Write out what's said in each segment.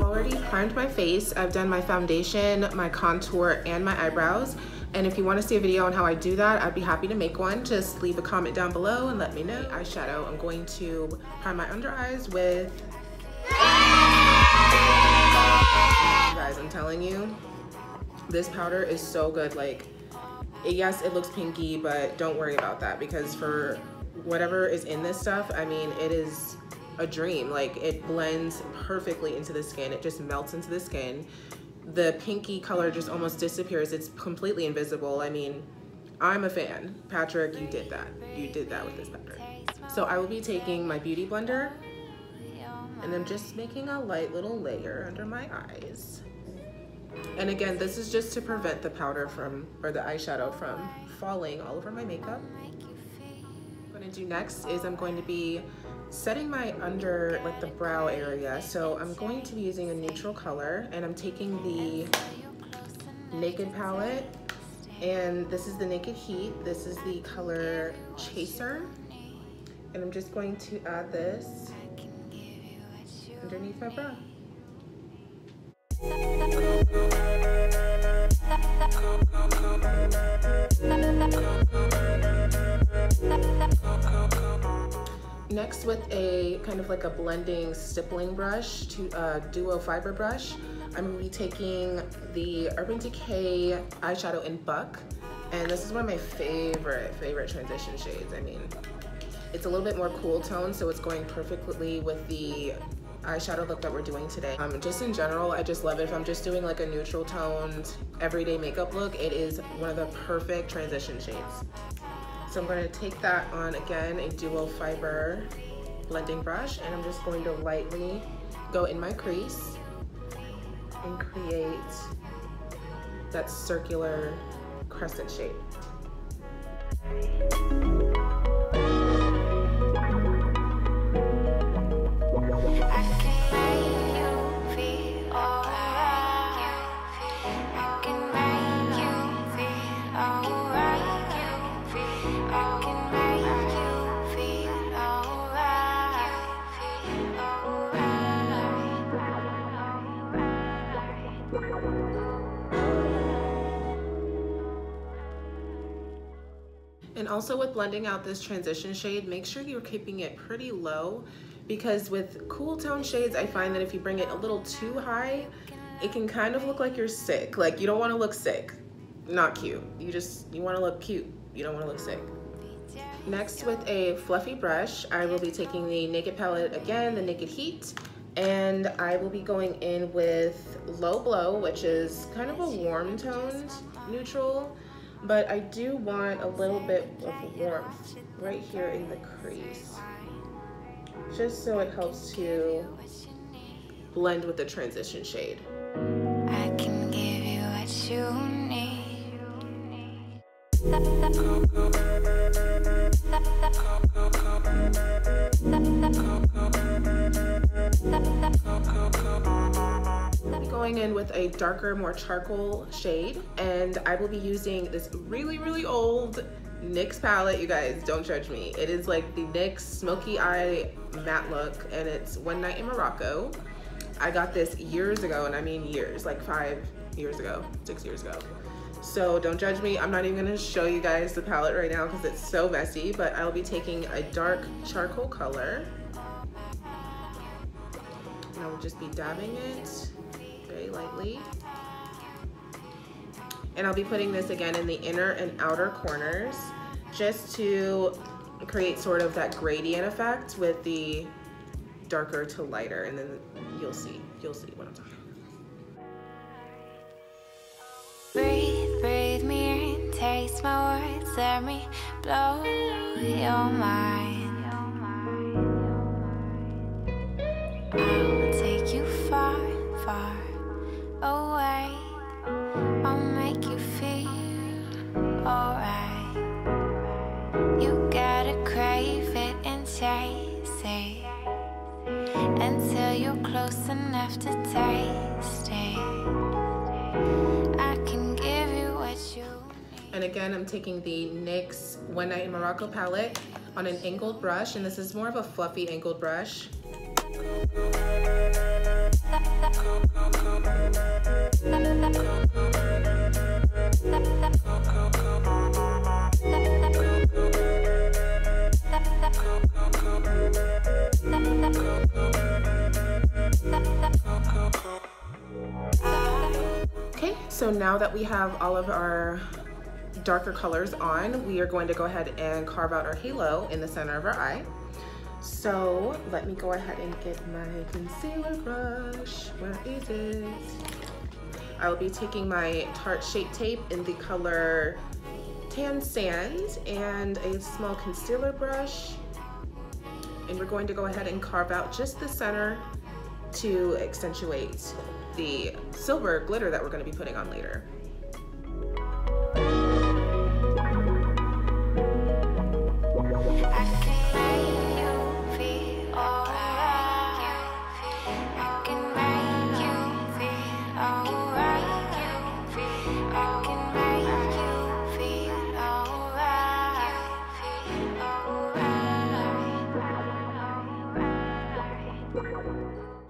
already primed my face. I've done my foundation, my contour, and my eyebrows. And if you want to see a video on how I do that, I'd be happy to make one. Just leave a comment down below and let me know. Eyeshadow, I'm going to prime my under eyes with... guys, I'm telling you, this powder is so good. Like, yes, it looks pinky, but don't worry about that because for whatever is in this stuff, I mean, it is a dream. Like, it blends perfectly into the skin. It just melts into the skin the pinky color just almost disappears. It's completely invisible. I mean, I'm a fan. Patrick, you did that. You did that with this powder. So I will be taking my Beauty Blender and I'm just making a light little layer under my eyes. And again, this is just to prevent the powder from, or the eyeshadow from falling all over my makeup. What I'm gonna do next is I'm going to be setting my under like the brow area. So I'm going to be using a neutral color and I'm taking the Naked palette. And this is the Naked Heat. This is the color Chaser. And I'm just going to add this underneath my brow Next with a kind of like a blending stippling brush to uh, duo fiber brush, I'm gonna be taking the Urban Decay eyeshadow in Buck. And this is one of my favorite, favorite transition shades. I mean, it's a little bit more cool tone, so it's going perfectly with the eyeshadow look that we're doing today. Um, just in general, I just love it. If I'm just doing like a neutral toned everyday makeup look, it is one of the perfect transition shades. So I'm going to take that on again, a duo fiber blending brush, and I'm just going to lightly go in my crease and create that circular crescent shape. Also with blending out this transition shade, make sure you're keeping it pretty low because with cool tone shades, I find that if you bring it a little too high, it can kind of look like you're sick. Like you don't wanna look sick, not cute. You just, you wanna look cute. You don't wanna look sick. Next with a fluffy brush, I will be taking the Naked palette again, the Naked Heat, and I will be going in with Low Blow, which is kind of a warm toned neutral but I do want a little bit of warmth right here in the crease just so it helps to blend with the transition shade. Going in with a darker, more charcoal shade, and I will be using this really, really old NYX palette. You guys, don't judge me. It is like the NYX Smoky Eye matte look, and it's One Night in Morocco. I got this years ago, and I mean years, like five years ago, six years ago. So don't judge me. I'm not even gonna show you guys the palette right now because it's so messy, but I'll be taking a dark charcoal color. And I will just be dabbing it lightly. And I'll be putting this again in the inner and outer corners just to create sort of that gradient effect with the darker to lighter and then you'll see, you'll see what I'm talking about. Breathe, breathe me in, taste my words, let me blow your mind. I will take And again, I'm taking the NYX One Night in Morocco palette on an angled brush, and this is more of a fluffy angled brush. So now that we have all of our darker colors on, we are going to go ahead and carve out our halo in the center of our eye. So let me go ahead and get my concealer brush. Where is it? I will be taking my Tarte Shape Tape in the color Tan Sand and a small concealer brush. And we're going to go ahead and carve out just the center to accentuate the silver glitter that we're going to be putting on later.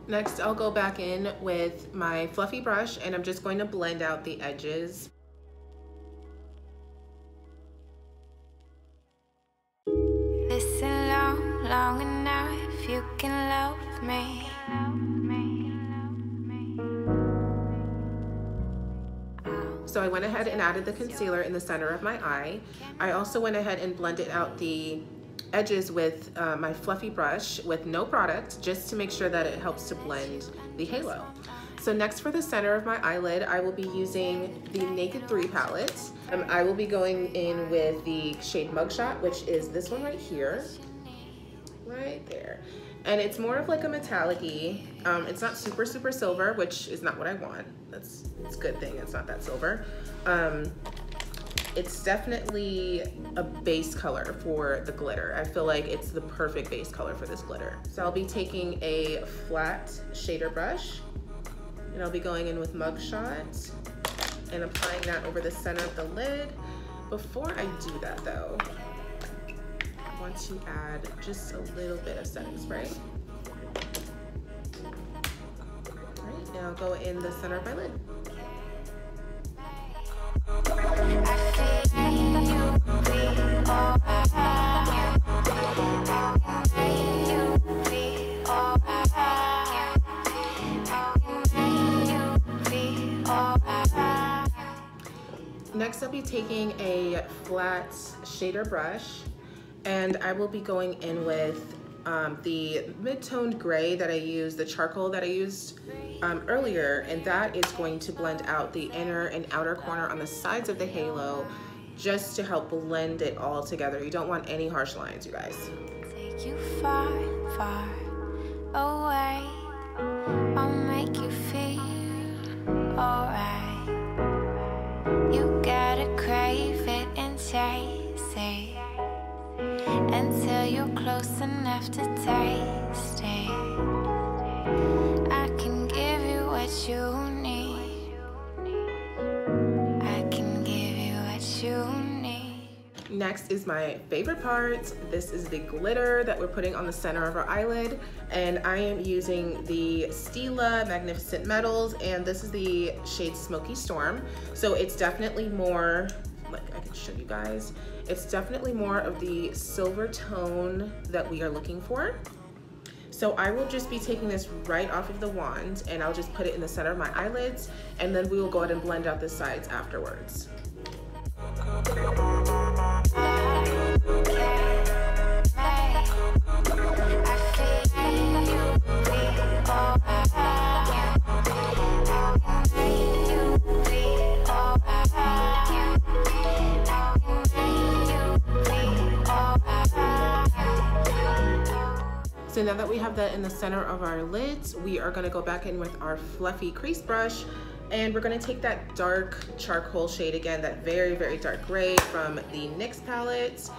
Next, I'll go back in with my fluffy brush and I'm just going to blend out the edges. Listen long, long enough. You can love me. So I went ahead and added the concealer in the center of my eye. I also went ahead and blended out the edges with uh, my fluffy brush with no product just to make sure that it helps to blend the halo. So next for the center of my eyelid, I will be using the Naked 3 palette. Um, I will be going in with the shade Mugshot, which is this one right here. Right there. And it's more of like a metallic um, It's not super, super silver, which is not what I want. That's, that's a good thing, it's not that silver. Um, it's definitely a base color for the glitter. I feel like it's the perfect base color for this glitter. So I'll be taking a flat shader brush and I'll be going in with Mugshot and applying that over the center of the lid. Before I do that though, I want to add just a little bit of setting spray. All right, I'll go in the center of my lid. Next, I'll be taking a flat shader brush and I will be going in with um, the mid-toned gray that I used, the charcoal that I used um, earlier, and that is going to blend out the inner and outer corner on the sides of the halo just to help blend it all together. You don't want any harsh lines, you guys. Take you far, far away. I'll make you feel alright. You're close enough to taste it. I can give you what you need. I can give you what you need. Next is my favorite part. This is the glitter that we're putting on the center of our eyelid. And I am using the Stila Magnificent Metals and this is the shade Smoky Storm. So it's definitely more, like I can show you guys, it's definitely more of the silver tone that we are looking for. So I will just be taking this right off of the wand and I'll just put it in the center of my eyelids and then we will go ahead and blend out the sides afterwards. So now that we have that in the center of our lids, we are gonna go back in with our fluffy crease brush and we're gonna take that dark charcoal shade again, that very, very dark gray from the NYX palette.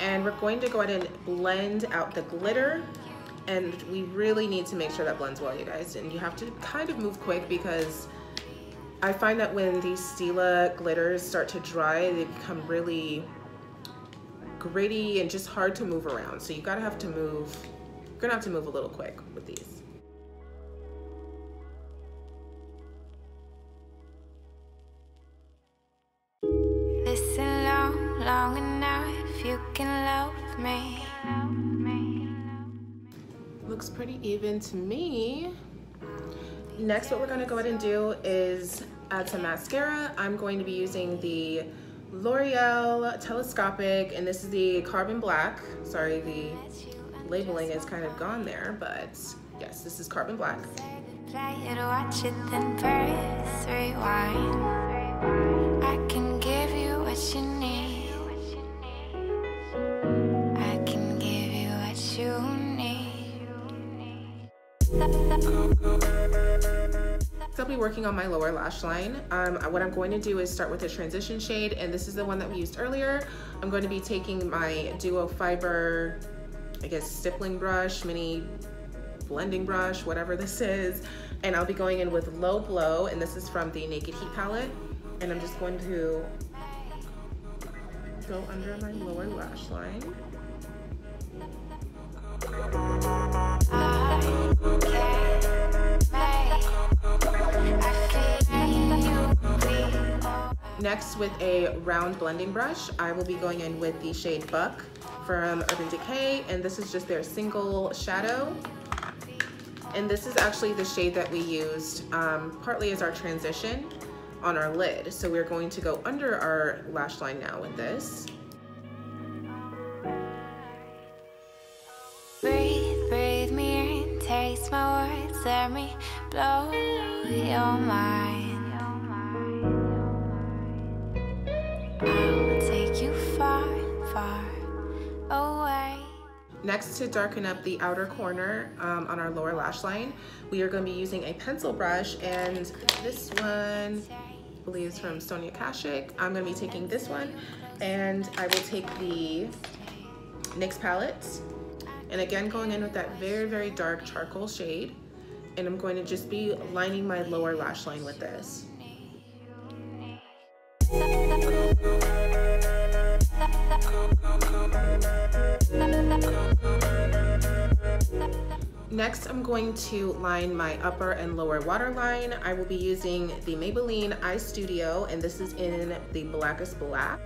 And we're going to go ahead and blend out the glitter And we really need to make sure that blends well, you guys. And you have to kind of move quick because I find that when these Stila glitters start to dry, they become really gritty and just hard to move around. So you gotta have to move, gonna have to move a little quick with these. Listen long, long enough, you can love me. Looks pretty even to me. Next, what we're gonna go ahead and do is add some mascara. I'm going to be using the L'Oreal Telescopic, and this is the Carbon Black. Sorry, the labeling is kind of gone there, but yes, this is Carbon Black. Watch it, then press rewind. I can give you what you need. I can give you what you need. So I'll be working on my lower lash line. Um, what I'm going to do is start with a transition shade, and this is the one that we used earlier. I'm going to be taking my Duo Fiber, I guess, stippling brush, mini blending brush, whatever this is, and I'll be going in with Low Blow, and this is from the Naked Heat palette, and I'm just going to go under my lower lash line. Next, with a round blending brush, I will be going in with the shade Buck from Urban Decay, and this is just their single shadow. And this is actually the shade that we used um, partly as our transition on our lid. So we're going to go under our lash line now with this. Breathe, breathe me in, taste my words, let me blow your mind. Next to darken up the outer corner um, on our lower lash line, we are going to be using a pencil brush and this one, I believe is from Sonia Kashuk. I'm going to be taking this one and I will take the NYX palette and again going in with that very, very dark charcoal shade and I'm going to just be lining my lower lash line with this. Next, I'm going to line my upper and lower waterline. I will be using the Maybelline Eye Studio, and this is in the blackest black.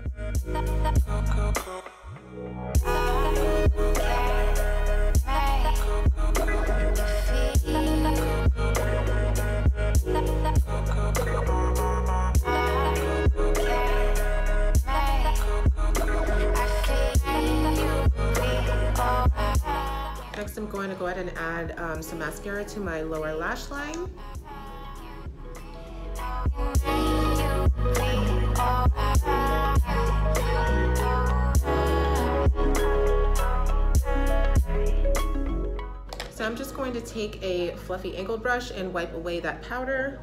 Add um, some mascara to my lower lash line. So I'm just going to take a fluffy angled brush and wipe away that powder.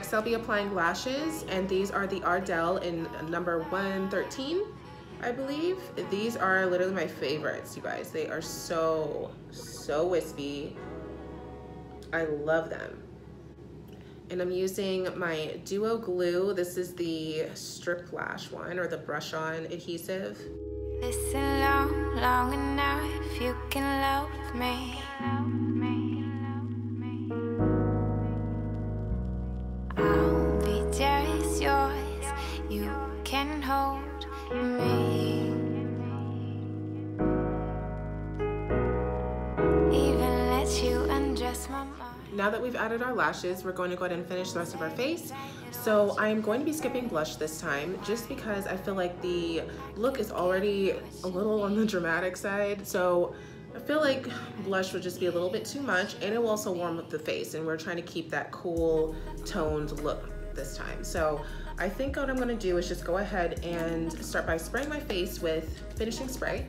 Next, I'll be applying lashes, and these are the Ardell in number 113, I believe. These are literally my favorites, you guys. They are so, so wispy. I love them. And I'm using my Duo Glue. This is the strip lash one, or the brush on adhesive. Listen long, long enough, you can love me. Now that we've added our lashes, we're going to go ahead and finish the rest of our face. So I'm going to be skipping blush this time just because I feel like the look is already a little on the dramatic side. So I feel like blush would just be a little bit too much and it will also warm up the face and we're trying to keep that cool toned look this time. So I think what I'm gonna do is just go ahead and start by spraying my face with finishing spray.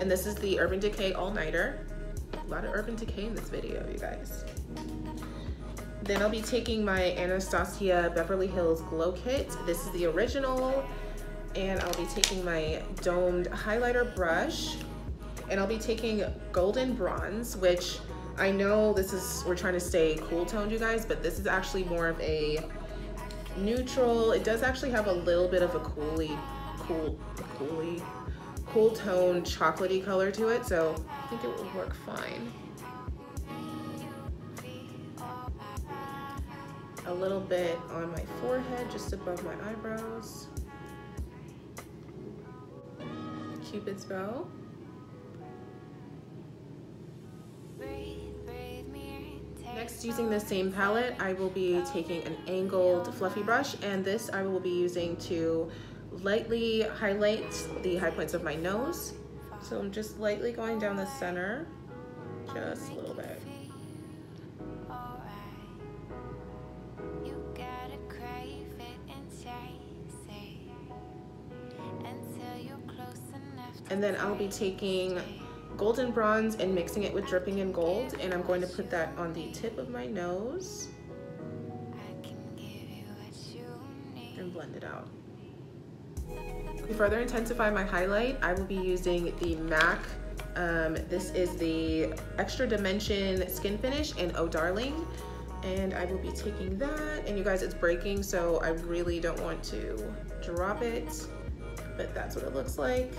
And this is the Urban Decay All Nighter. A lot of Urban Decay in this video, you guys. Then I'll be taking my Anastasia Beverly Hills Glow Kit. This is the original. And I'll be taking my domed highlighter brush. And I'll be taking Golden Bronze, which I know this is, we're trying to stay cool toned, you guys, but this is actually more of a neutral. It does actually have a little bit of a cooly, cool, cooly, cool tone chocolatey color to it. So I think it will work fine. a little bit on my forehead, just above my eyebrows. Cupid's bow. Next, using the same palette, I will be taking an angled fluffy brush, and this I will be using to lightly highlight the high points of my nose. So I'm just lightly going down the center, just a little bit. And then I'll be taking golden bronze and mixing it with dripping in gold. And I'm going to put that on the tip of my nose. And blend it out. To further intensify my highlight, I will be using the MAC. Um, this is the Extra Dimension Skin Finish in Oh Darling. And I will be taking that. And you guys, it's breaking, so I really don't want to drop it. But that's what it looks like.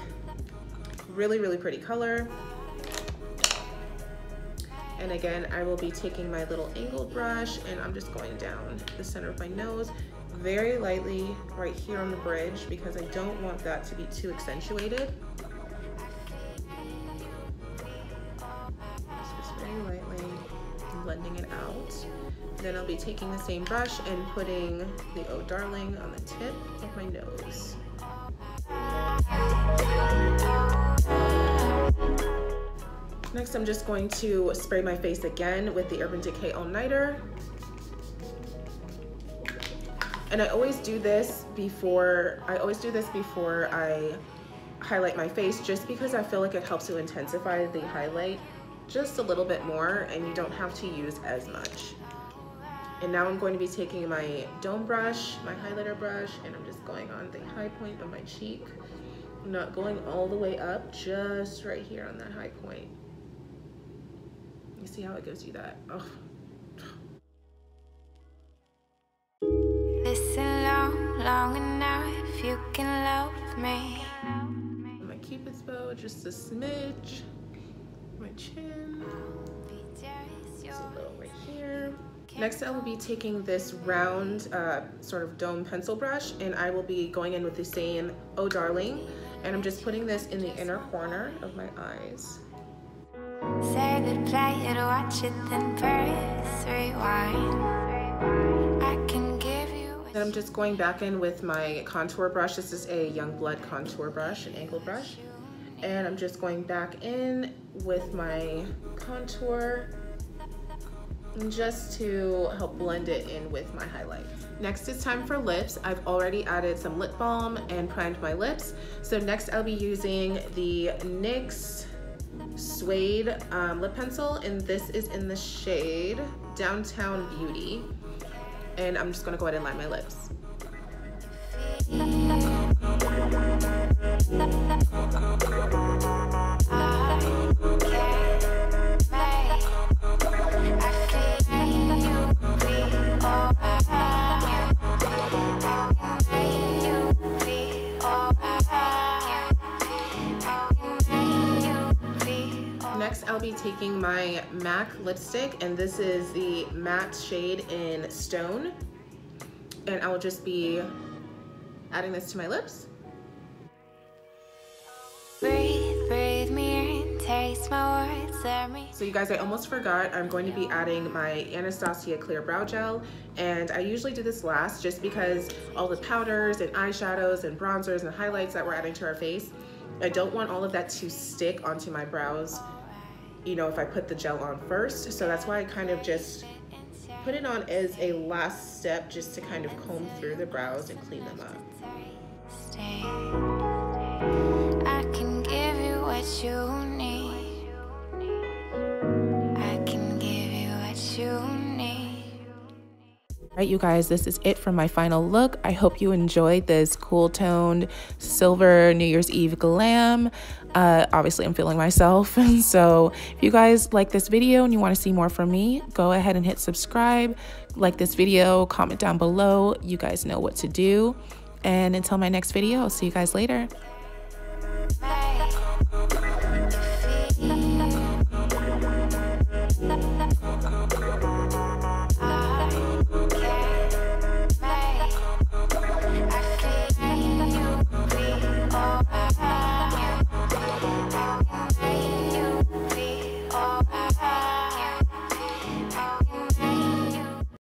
Really, really pretty color. And again, I will be taking my little angled brush and I'm just going down the center of my nose very lightly right here on the bridge because I don't want that to be too accentuated. Just very lightly blending it out. Then I'll be taking the same brush and putting the Oh Darling on the tip of my nose. Next, I'm just going to spray my face again with the Urban Decay All Nighter. And I always do this before, I always do this before I highlight my face just because I feel like it helps to intensify the highlight just a little bit more and you don't have to use as much. And now I'm going to be taking my dome brush, my highlighter brush, and I'm just going on the high point of my cheek. I'm not going all the way up, just right here on that high point. You see how it gives you that? Oh. Long, enough, you can love me. My cupid's bow, just a smidge. My chin. Just a little right here. Next, I will be taking this round uh, sort of dome pencil brush and I will be going in with the same Oh Darling and I'm just putting this in the inner corner of my eyes. Say goodbye and watch it, then press rewind. Then I'm just going back in with my contour brush. This is a Youngblood contour brush, an angled brush. And I'm just going back in with my contour just to help blend it in with my highlight. Next it's time for lips. I've already added some lip balm and primed my lips. So next I'll be using the NYX Suede um, lip pencil and this is in the shade Downtown Beauty. And I'm just gonna go ahead and line my lips. be taking my MAC lipstick, and this is the matte shade in Stone. And I will just be adding this to my lips. Breathe, breathe me in, taste my words, me. So you guys, I almost forgot, I'm going to be adding my Anastasia Clear Brow Gel. And I usually do this last just because all the powders and eyeshadows and bronzers and highlights that we're adding to our face, I don't want all of that to stick onto my brows you know, if I put the gel on first. So that's why I kind of just put it on as a last step just to kind of comb through the brows and clean them up. I can give you what you need. All right, you guys, this is it for my final look. I hope you enjoyed this cool toned silver New Year's Eve glam. Uh, obviously, I'm feeling myself. And so, if you guys like this video and you want to see more from me, go ahead and hit subscribe, like this video, comment down below. You guys know what to do. And until my next video, I'll see you guys later.